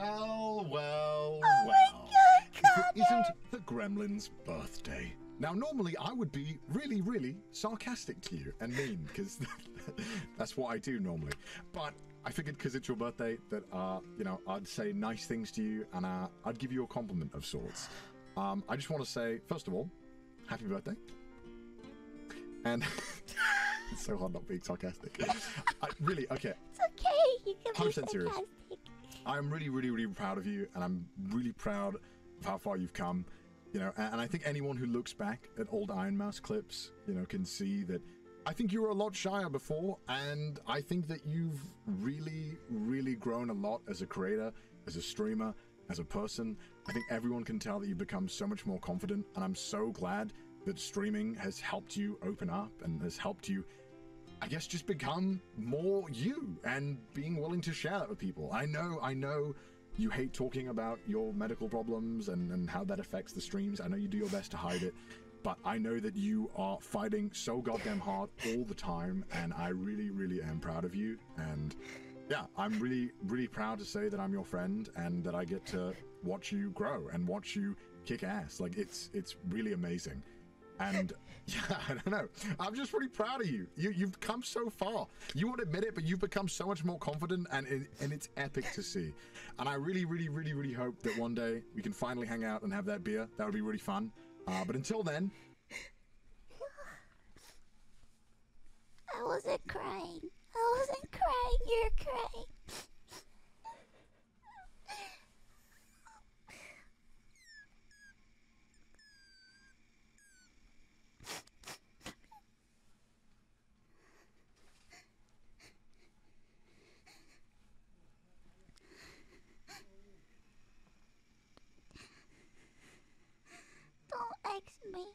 Well, well, Oh well. my god, It isn't the gremlin's birthday. Now, normally I would be really, really sarcastic to you and mean, because that's what I do normally. But I figured because it's your birthday that, uh, you know, I'd say nice things to you and uh, I'd give you a compliment of sorts. Um, I just want to say, first of all, happy birthday. And it's so hard not being sarcastic. I, really, okay, It's okay. You can be 100% serious. I'm really, really, really proud of you, and I'm really proud of how far you've come. You know, and, and I think anyone who looks back at old Iron Mouse clips, you know, can see that. I think you were a lot shyer before, and I think that you've really, really grown a lot as a creator, as a streamer, as a person. I think everyone can tell that you've become so much more confident, and I'm so glad that streaming has helped you open up and has helped you I guess just become more you and being willing to share that with people. I know, I know you hate talking about your medical problems and, and how that affects the streams. I know you do your best to hide it, but I know that you are fighting so goddamn hard all the time, and I really, really am proud of you. And yeah, I'm really, really proud to say that I'm your friend and that I get to watch you grow and watch you kick ass. Like it's it's really amazing. And yeah, I don't know. I'm just really proud of you. You you've come so far. You won't admit it, but you've become so much more confident, and it, and it's epic to see. And I really, really, really, really hope that one day we can finally hang out and have that beer. That would be really fun. Uh, but until then, I wasn't crying. I wasn't crying. You're crying. Don't me.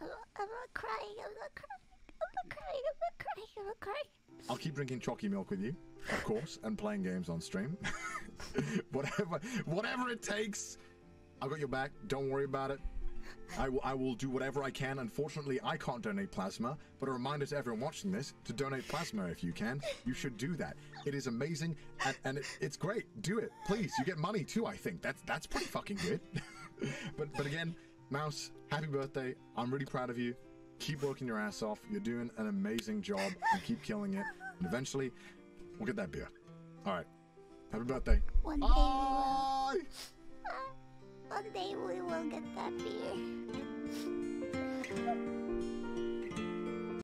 I'm not, I'm not crying. I'm not crying. I'm not crying. I'm crying. I'll keep drinking chalky milk with you, of course, and playing games on stream. whatever, whatever it takes. I've got your back. Don't worry about it. I will, I will do whatever I can. Unfortunately, I can't donate plasma, but a reminder to everyone watching this to donate plasma if you can. You should do that. It is amazing and, and it, it's great. Do it, please. You get money too. I think that's that's pretty fucking good. but but again, Mouse, happy birthday. I'm really proud of you. Keep working your ass off. You're doing an amazing job and keep killing it. And eventually, we'll get that beer. All right. Happy birthday. One day Bye. we will. One day we will get that beer.